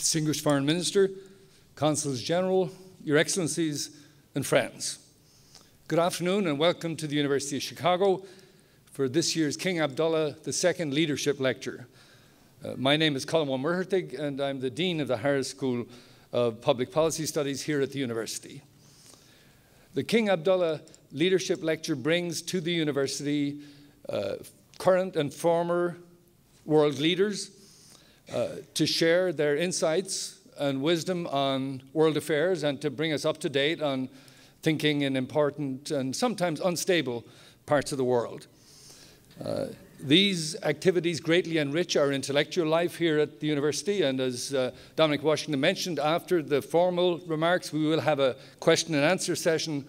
Distinguished Foreign Minister, Consuls General, Your Excellencies, and friends. Good afternoon and welcome to the University of Chicago for this year's King Abdullah II Leadership Lecture. Uh, my name is Colm O'Muircheartaigh and I'm the Dean of the Harris School of Public Policy Studies here at the university. The King Abdullah Leadership Lecture brings to the university uh, current and former world leaders to share their insights and wisdom on world affairs and to bring us up to date on thinking in important and sometimes unstable parts of the world. Uh, these activities greatly enrich our intellectual life here at the university, and as uh, Dominic Washington mentioned, after the formal remarks, we will have a question and answer session,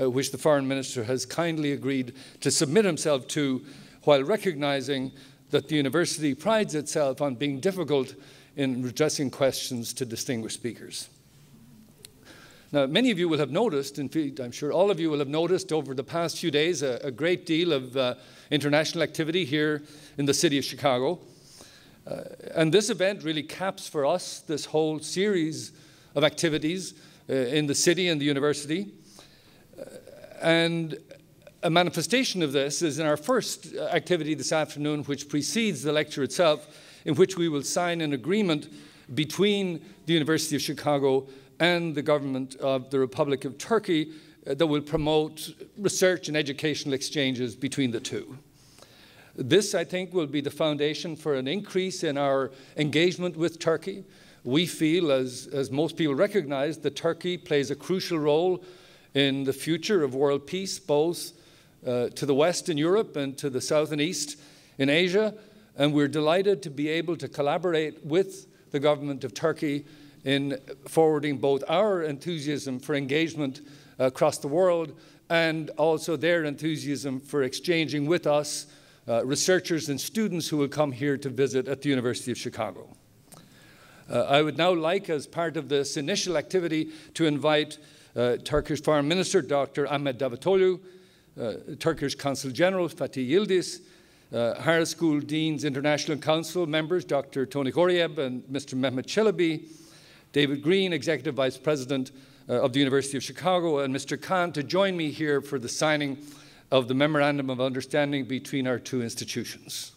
uh, which the Foreign Minister has kindly agreed to submit himself to, while recognizing that the university prides itself on being difficult in addressing questions to distinguished speakers. Now, many of you will have noticed, in fact, I'm sure all of you will have noticed over the past few days a, a great deal of uh, international activity here in the city of Chicago. Uh, and this event really caps for us this whole series of activities uh, in the city and the university. Uh, and a manifestation of this is in our first activity this afternoon, which precedes the lecture itself, in which we will sign an agreement between the University of Chicago and the government of the Republic of Turkey uh, that will promote research and educational exchanges between the two. This, I think, will be the foundation for an increase in our engagement with Turkey. We feel, as, as most people recognize, that Turkey plays a crucial role in the future of world peace, both uh, to the west in Europe and to the south and east in Asia. And we're delighted to be able to collaborate with the government of Turkey in forwarding both our enthusiasm for engagement across the world and also their enthusiasm for exchanging with us uh, researchers and students who will come here to visit at the University of Chicago. Uh, I would now like, as part of this initial activity, to invite uh, Turkish Foreign Minister Dr. Ahmet Davutoglu, Turkish Consul General Fatih Yildiz, uh, Harris School Dean's International Council members Dr. Tony Goriev and Mr. Mehmet Çelebi, David Greene, Executive Vice President uh, of the University of Chicago, and Mr. Khan to join me here for the signing of the Memorandum of Understanding between our two institutions.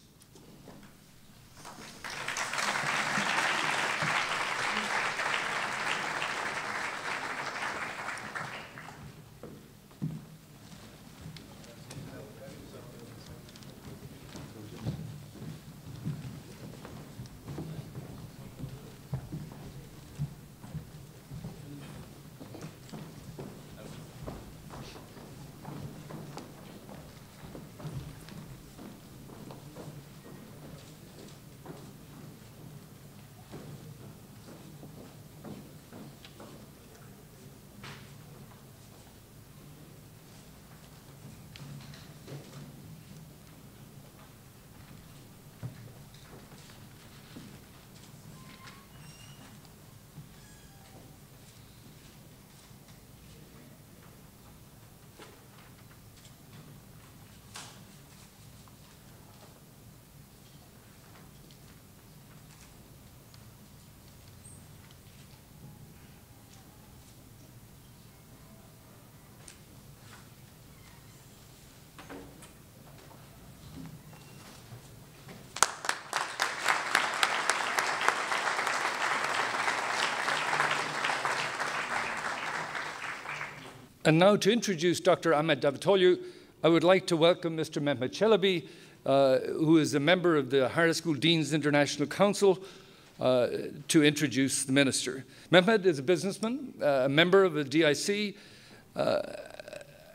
And now to introduce Dr. Ahmet Davutoglu, I would like to welcome Mr. Mehmet Çelebi, uh, who is a member of the Harris School Dean's International Council, uh, to introduce the minister. Mehmet is a businessman, uh, a member of the DIC, uh,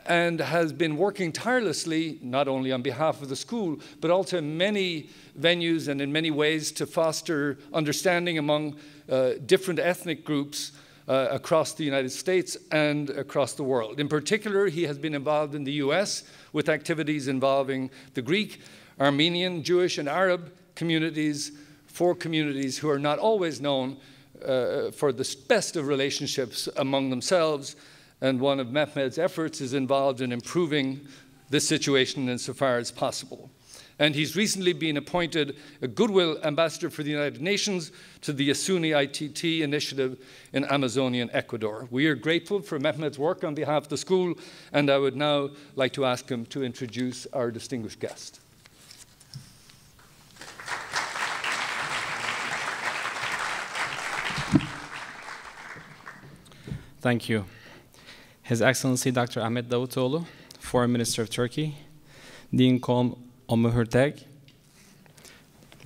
and has been working tirelessly, not only on behalf of the school, but also in many venues and in many ways to foster understanding among uh, different ethnic groups uh, across the United States and across the world. In particular, he has been involved in the US with activities involving the Greek, Armenian, Jewish, and Arab communities, four communities who are not always known uh, for the best of relationships among themselves. And one of Mehmet's efforts is involved in improving this situation insofar as possible. And he's recently been appointed a Goodwill Ambassador for the United Nations to the Yasuni ITT initiative in Amazonian Ecuador. We are grateful for Mehmet's work on behalf of the school, and I would now like to ask him to introduce our distinguished guest. Thank you. His Excellency Dr. Ahmet Davutoğlu, Foreign Minister of Turkey, Dean Colm Omurteg.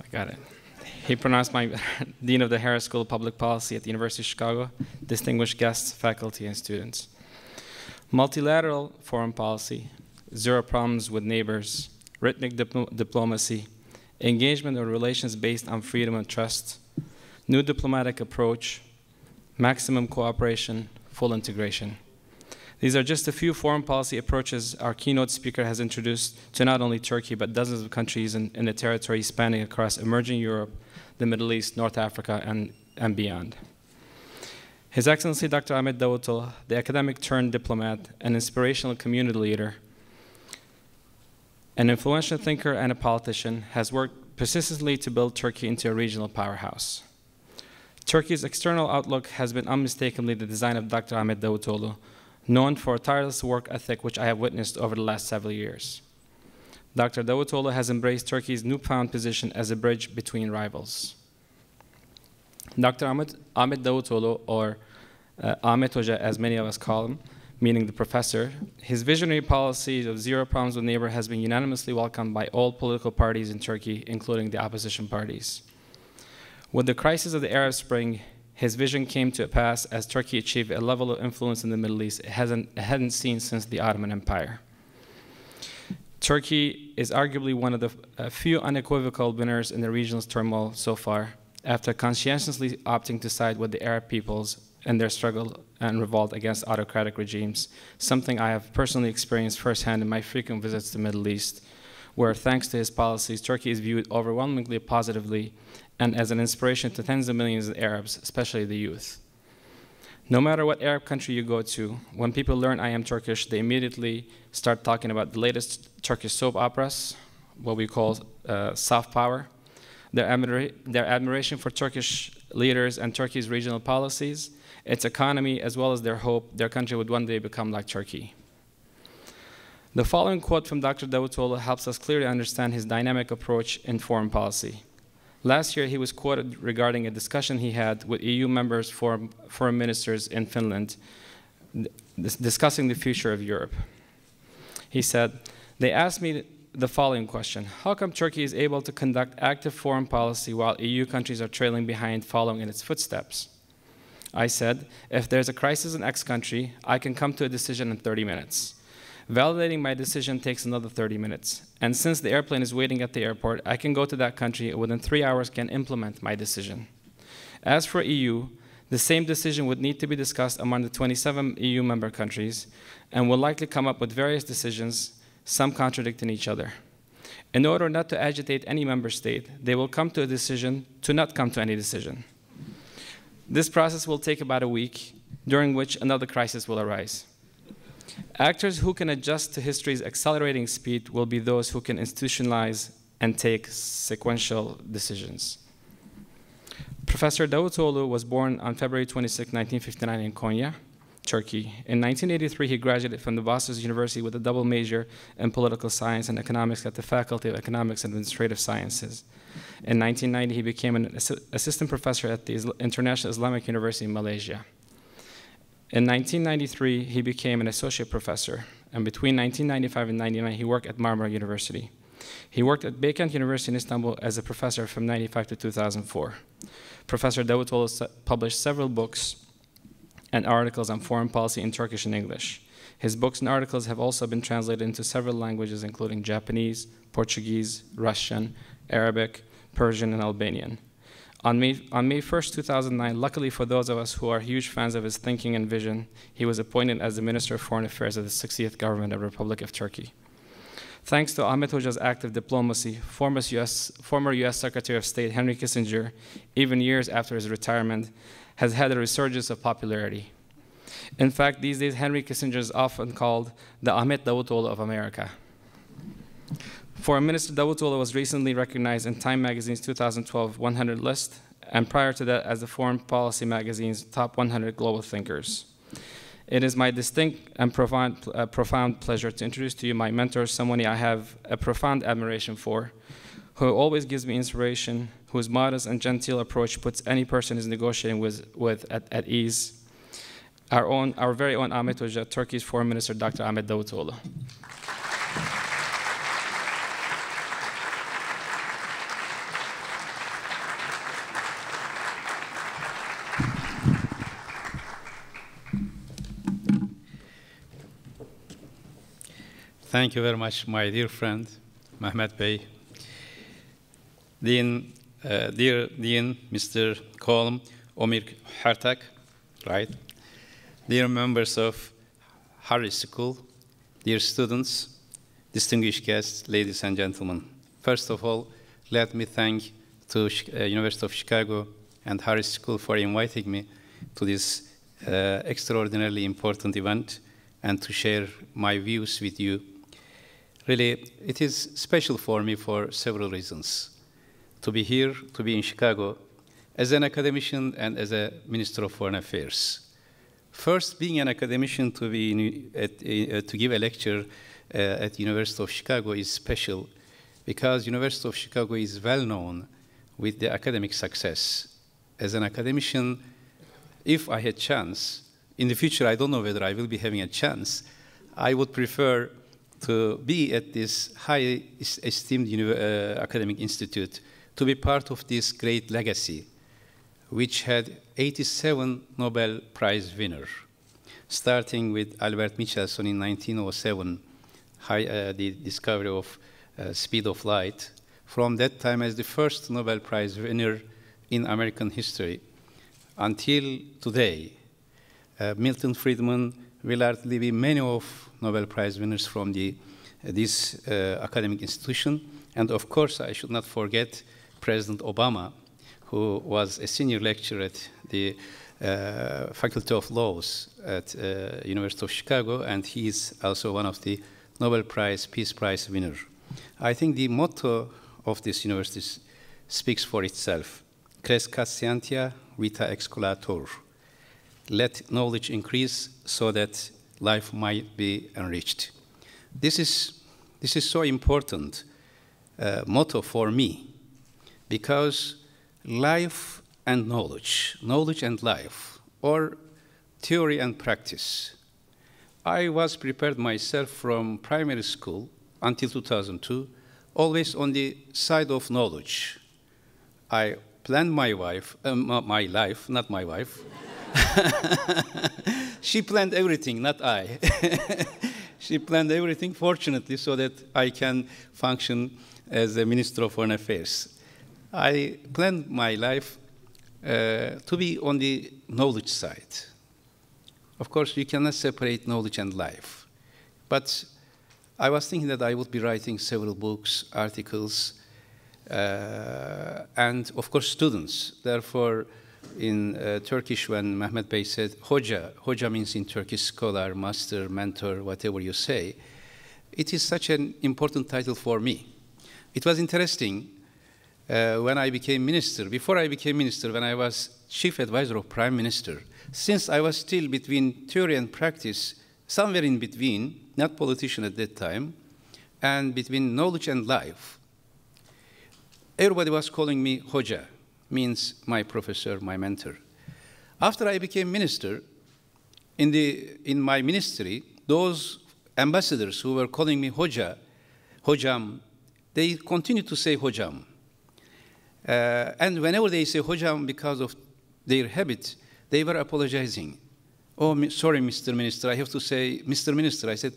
I got it. He pronounced my Dean of the Harris School of Public Policy at the University of Chicago, distinguished guests, faculty, and students. Multilateral foreign policy, zero problems with neighbors, rhythmic dipl diplomacy, engagement or relations based on freedom and trust, new diplomatic approach, maximum cooperation, full integration. These are just a few foreign policy approaches our keynote speaker has introduced to not only Turkey, but dozens of countries in, in the territory spanning across emerging Europe, the Middle East, North Africa, and, and beyond. His Excellency Dr. Ahmet Davutoğlu, the academic turned diplomat and inspirational community leader, an influential thinker and a politician, has worked persistently to build Turkey into a regional powerhouse. Turkey's external outlook has been unmistakably the design of Dr. Ahmet Davutoğlu, known for a tireless work ethic which I have witnessed over the last several years. Dr. Davutoğlu has embraced Turkey's newfound position as a bridge between rivals. Dr. Ahmet, Ahmet Davutoğlu, or uh, Ahmet Hoca as many of us call him, meaning the professor, his visionary policy of zero problems with neighbor has been unanimously welcomed by all political parties in Turkey, including the opposition parties. With the crisis of the Arab Spring, his vision came to pass as Turkey achieved a level of influence in the Middle East it, hasn't, it hadn't seen since the Ottoman Empire. Turkey is arguably one of the few unequivocal winners in the region's turmoil so far, after conscientiously opting to side with the Arab peoples in their struggle and revolt against autocratic regimes, something I have personally experienced firsthand in my frequent visits to the Middle East, where thanks to his policies, Turkey is viewed overwhelmingly positively and as an inspiration to tens of millions of Arabs, especially the youth. No matter what Arab country you go to, when people learn I am Turkish, they immediately start talking about the latest Turkish soap operas, what we call uh, soft power, their, admira their admiration for Turkish leaders and Turkey's regional policies, its economy, as well as their hope their country would one day become like Turkey. The following quote from Dr. Davutoğlu helps us clearly understand his dynamic approach in foreign policy. Last year, he was quoted regarding a discussion he had with EU members, foreign, foreign ministers in Finland, discussing the future of Europe. He said, They asked me the following question How come Turkey is able to conduct active foreign policy while EU countries are trailing behind, following in its footsteps? I said, If there's a crisis in X country, I can come to a decision in 30 minutes. Validating my decision takes another 30 minutes. And since the airplane is waiting at the airport, I can go to that country and within three hours can implement my decision. As for EU, the same decision would need to be discussed among the 27 EU member countries and will likely come up with various decisions, some contradicting each other. In order not to agitate any member state, they will come to a decision to not come to any decision. This process will take about a week, during which another crisis will arise. Actors who can adjust to history's accelerating speed will be those who can institutionalize and take sequential decisions. Professor Davutoğlu was born on February 26, 1959 in Konya, Turkey. In 1983, he graduated from the Bosphorus University with a double major in political science and economics at the Faculty of Economics and Administrative Sciences. In 1990, he became an assistant professor at the International Islamic University in Malaysia. In 1993, he became an associate professor, and between 1995 and 99, he worked at Marmara University. He worked at Beykent University in Istanbul as a professor from 95 to 2004. Professor Davutoğlu published several books and articles on foreign policy in Turkish and English. His books and articles have also been translated into several languages, including Japanese, Portuguese, Russian, Arabic, Persian, and Albanian. On May, on May 1st, 2009, luckily for those of us who are huge fans of his thinking and vision, he was appointed as the Minister of Foreign Affairs of the 60th government of the Republic of Turkey. Thanks to Ahmet Hoca's active diplomacy, former US, former US Secretary of State Henry Kissinger, even years after his retirement, has had a resurgence of popularity. In fact, these days, Henry Kissinger is often called the Ahmet Davutoğlu of America. Foreign Minister Davutoglu was recently recognized in Time magazine's 2012 100 list, and prior to that as the Foreign Policy magazine's top 100 global thinkers. It is my distinct and profound, uh, profound pleasure to introduce to you my mentor, someone I have a profound admiration for, who always gives me inspiration, whose modest and genteel approach puts any person he's negotiating with, with at, at ease. Our, own, our very own Ahmet Hoja, Turkey's Foreign Minister, Dr. Ahmet Davutoğlu. Thank you very much, my dear friend, Mehmet Bey. Dean, uh, dear Dean, Mr. Kolm, Omir Hartak, right? Dear members of Harris School, dear students, distinguished guests, ladies and gentlemen. First of all, let me thank to uh, University of Chicago and Harris School for inviting me to this uh, extraordinarily important event and to share my views with you Really, it is special for me for several reasons. To be here, to be in Chicago, as an academician and as a Minister of Foreign Affairs. First, being an academician to, be at, uh, to give a lecture uh, at University of Chicago is special because University of Chicago is well known with the academic success. As an academician, if I had chance, in the future I don't know whether I will be having a chance, I would prefer to be at this high esteemed uh, academic institute, to be part of this great legacy, which had 87 Nobel Prize winners, starting with Albert Michelson in 1907, high, uh, the discovery of uh, speed of light, from that time as the first Nobel Prize winner in American history, until today. Uh, Milton Friedman, Willard Libby, many of Nobel Prize winners from the, uh, this uh, academic institution. And of course, I should not forget President Obama, who was a senior lecturer at the uh, Faculty of Laws at uh, University of Chicago, and he is also one of the Nobel Prize, Peace Prize winners. I think the motto of this university speaks for itself. Crescat scientia vita excolatur. Let knowledge increase so that life might be enriched. This is, this is so important uh, motto for me because life and knowledge, knowledge and life, or theory and practice. I was prepared myself from primary school until 2002, always on the side of knowledge. I planned my wife, uh, my life, not my wife. she planned everything, not I. she planned everything, fortunately, so that I can function as a Minister of Foreign Affairs. I planned my life uh, to be on the knowledge side. Of course, you cannot separate knowledge and life. But I was thinking that I would be writing several books, articles, uh, and of course, students. Therefore, in uh, Turkish when Mehmet Bey said hoca, hoca means in Turkish scholar, master, mentor, whatever you say. It is such an important title for me. It was interesting uh, when I became minister, before I became minister, when I was chief advisor of prime minister, since I was still between theory and practice, somewhere in between, not politician at that time, and between knowledge and life, everybody was calling me hoca means my professor, my mentor. After I became minister, in, the, in my ministry, those ambassadors who were calling me Hoja, Hojam, they continue to say Hojam. Uh, and whenever they say Hojam because of their habit, they were apologizing. Oh, sorry, Mr. Minister, I have to say, Mr. Minister, I said,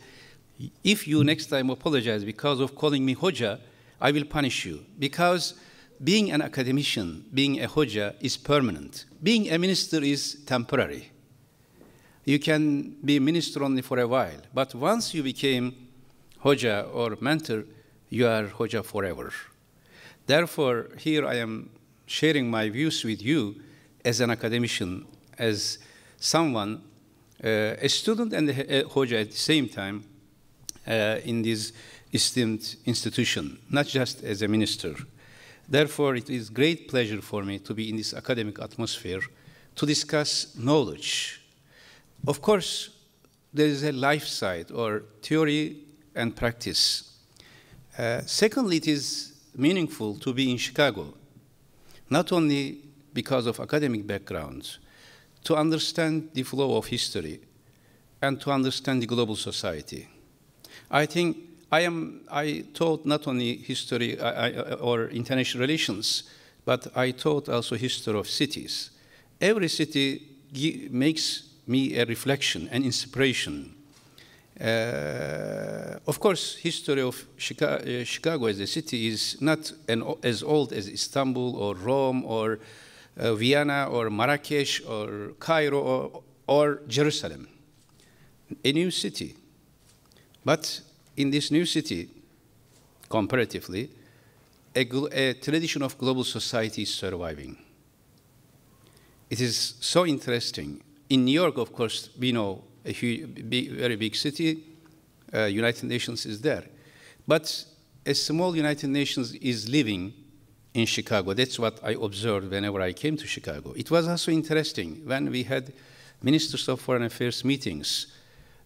if you next time apologize because of calling me Hoja, I will punish you. Because being an academician, being a hoja is permanent. Being a minister is temporary. You can be minister only for a while, but once you became hoja or mentor, you are hoja forever. Therefore, here I am sharing my views with you as an academician, as someone, uh, a student and a hoja at the same time, uh, in this esteemed institution, not just as a minister. Therefore, it is great pleasure for me to be in this academic atmosphere to discuss knowledge. Of course, there is a life side or theory and practice. Uh, secondly, it is meaningful to be in Chicago, not only because of academic backgrounds, to understand the flow of history and to understand the global society. I think I am I taught not only history or international relations, but I taught also history of cities. Every city makes me a reflection, an inspiration. Uh, of course, history of Chicago, uh, Chicago, as a city is not an, as old as Istanbul or Rome or uh, Vienna or Marrakesh or Cairo or, or Jerusalem. A new city. But in this new city, comparatively, a, a, tradition of global society is surviving. It is so interesting. In New York, of course, we know a huge, big, very big city, uh, United Nations is there. But a small United Nations is living in Chicago. That's what I observed whenever I came to Chicago. It was also interesting when we had ministers of foreign affairs meetings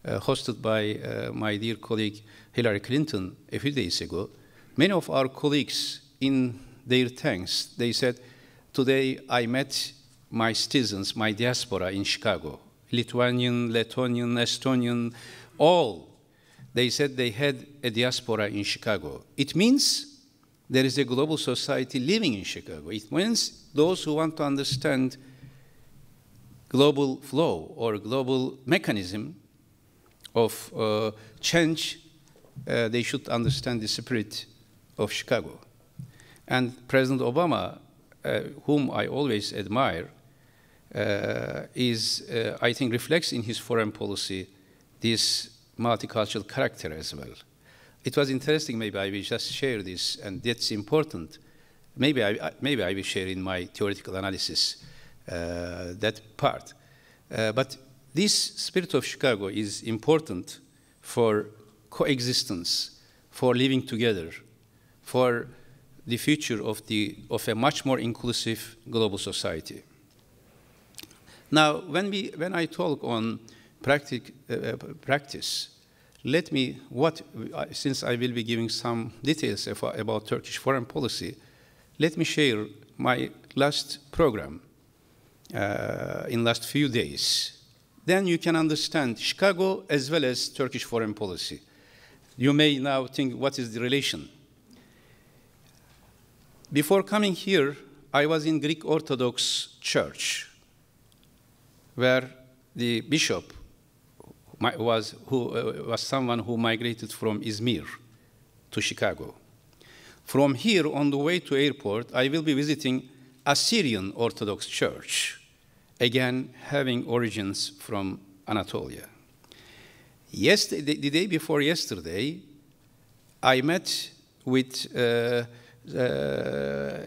hosted by uh, my dear colleague Hillary Clinton a few days ago, many of our colleagues in their thanks, they said, today I met my citizens, my diaspora in Chicago, Lithuanian, Lettonian, Estonian, all. They said they had a diaspora in Chicago. It means there is a global society living in Chicago. It means those who want to understand global flow or global mechanism of uh, change, uh, they should understand the spirit of Chicago. And President Obama, uh, whom I always admire, uh, is, uh, I think, reflects in his foreign policy this multicultural character as well. It was interesting, maybe I will just share this, and that's important. Maybe I, maybe I will share in my theoretical analysis uh, that part. but this spirit of Chicago is important for coexistence, for living together, for the future of, the, of a much more inclusive global society. Now, when, we, when I talk on practic, uh, uh practice, let me, what, since I will be giving some details about Turkish foreign policy, let me share my last program uh, in last few days then you can understand Chicago as well as Turkish foreign policy. You may now think, what is the relation? Before coming here, I was in Greek Orthodox Church, where the bishop was, who, uh, was someone who migrated from Izmir to Chicago. From here, on the way to airport, I will be visiting Assyrian Orthodox Church again having origins from Anatolia. Yesterday, the day before yesterday, I met with uh, uh,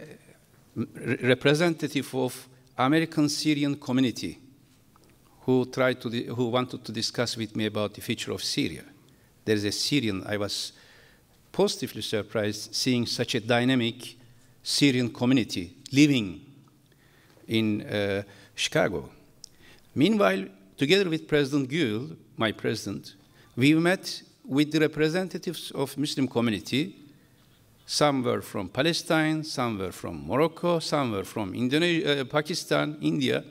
representative of American Syrian community who tried to who wanted to discuss with me about the future of Syria. There is a Syrian. I was positively surprised seeing such a dynamic Syrian community living in. Uh, Chicago. Meanwhile, together with President Gül, my president, we met with the representatives of Muslim community. Some were from Palestine, some were from Morocco, some were from Indonesia, uh, Pakistan, India,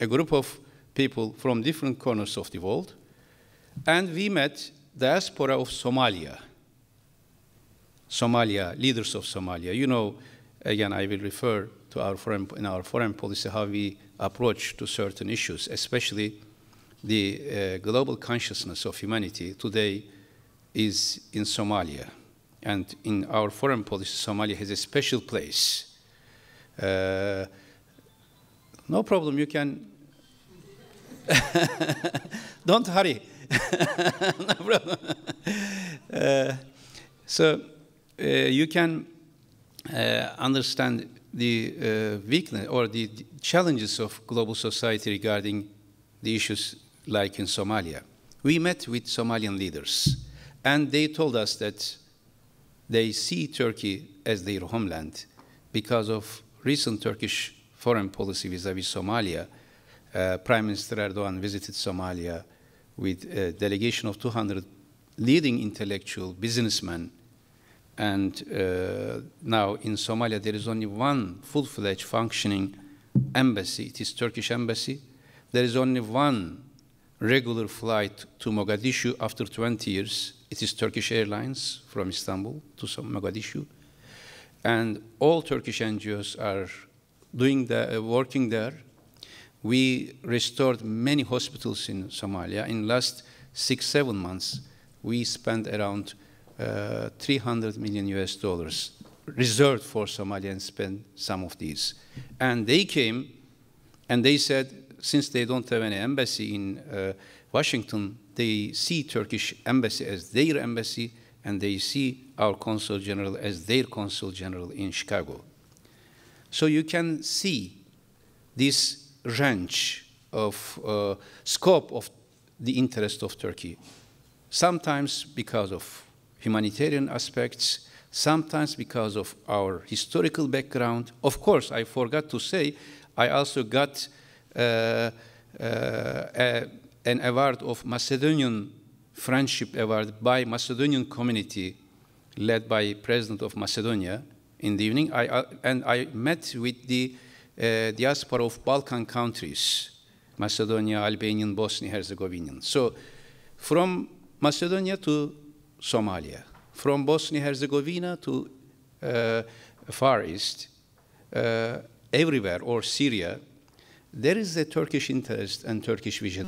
a group of people from different corners of the world. And we met diaspora of Somalia. Somalia, leaders of Somalia. You know, again, I will refer to our foreign, in our foreign policy how we approach to certain issues, especially the uh, global consciousness of humanity today is in Somalia. And in our foreign policy, Somalia has a special place. Uh, no problem, you can. Don't hurry. no problem. Uh, so uh, you can uh, understand the uh, weakness or the challenges of global society regarding the issues like in Somalia. We met with Somalian leaders, And they told us that they see Turkey as their homeland because of recent Turkish foreign policy vis-à-vis Somalia. Uh, Prime Minister Erdogan visited Somalia with a delegation of 200 leading intellectual businessmen. And uh, now in Somalia, there is only one full-fledged functioning embassy. It is Turkish embassy. There is only one regular flight to Mogadishu after 20 years. It is Turkish Airlines from Istanbul to Mogadishu. And all Turkish NGOs are doing the, uh, working there. We restored many hospitals in Somalia. In last six, seven months, we spent around uh, 300 million US dollars reserved for Somalia and spent some of these. And they came and they said, since they don't have any embassy in uh, Washington, they see Turkish embassy as their embassy and they see our consul general as their consul general in Chicago. So you can see this range of uh, scope of the interest of Turkey, sometimes because of humanitarian aspects, sometimes because of our historical background. Of course, I forgot to say, I also got uh, uh, a, an award of Macedonian Friendship Award by Macedonian community led by President of Macedonia in the evening. I, uh, and I met with the uh, diaspora of Balkan countries, Macedonia, Albanian, Bosnia, Herzegovinian. So from Macedonia to Somalia, from Bosnia Herzegovina to uh, Far East, uh, everywhere, or Syria, there is a Turkish interest and Turkish vision.